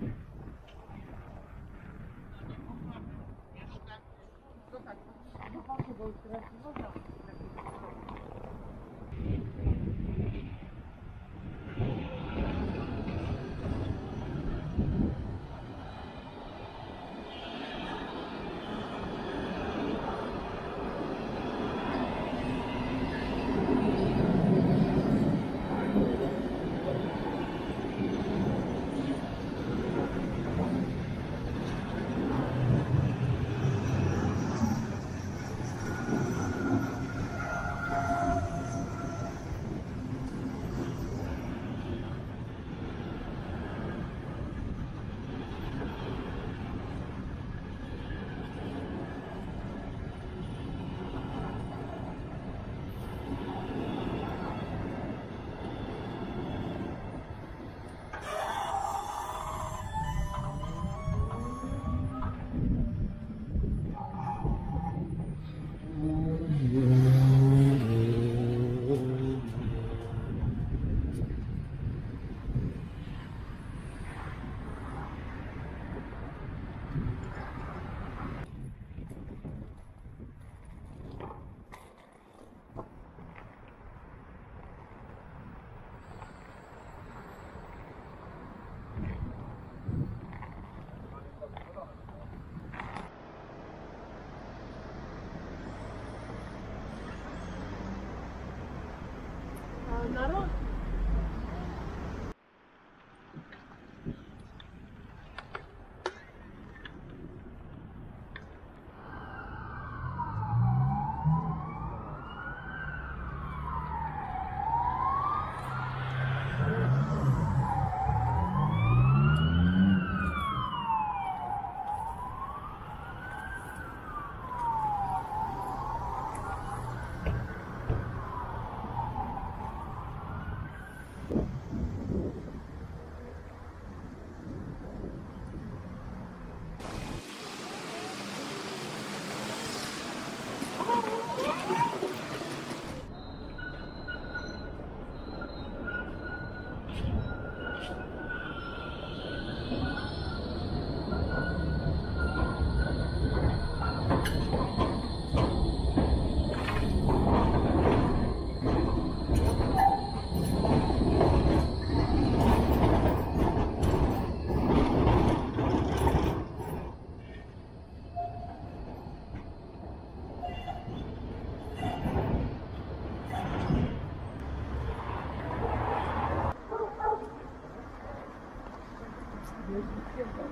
Thank you. Спасибо.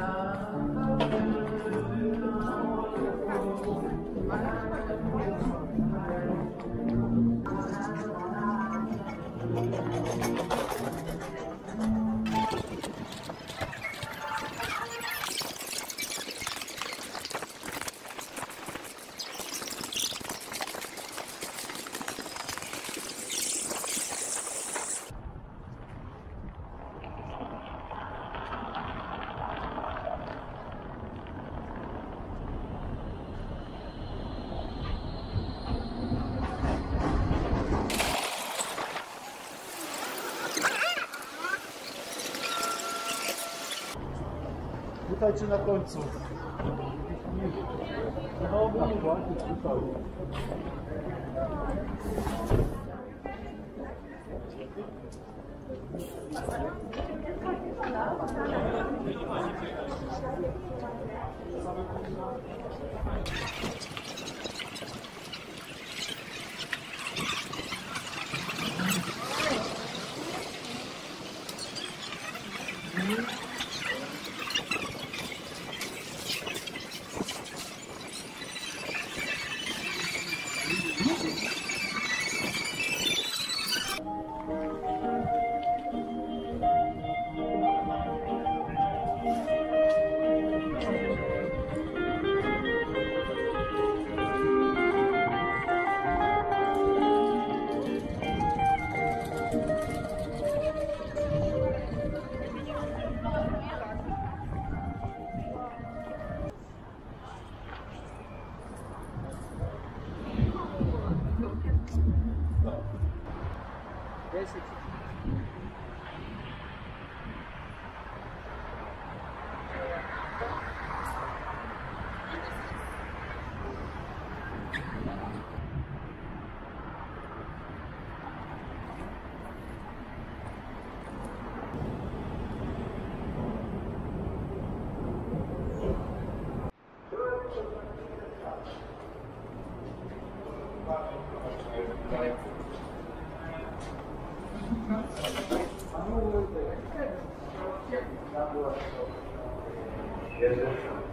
I'm gonna go to the hospital. I'm. Witajcie na końcu. Dobra, płacić tutaj. Thank you.